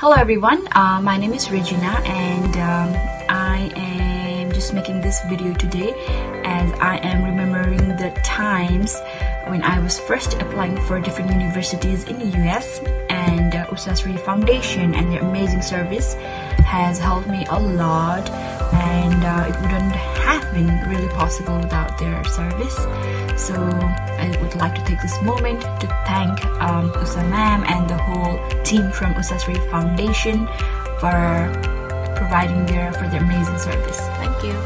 Hello everyone, uh, my name is Rejeena and um, I am just making this video today as I am remembering the times when I was first applying for different universities in the US and uh, Ushashree Foundation and their amazing service has helped me a lot and uh, it wouldn't have been really possible without their service. So I would like to take this moment to thank um, Usa ma'am team from Ushashree Foundation for providing their for their amazing service. Thank you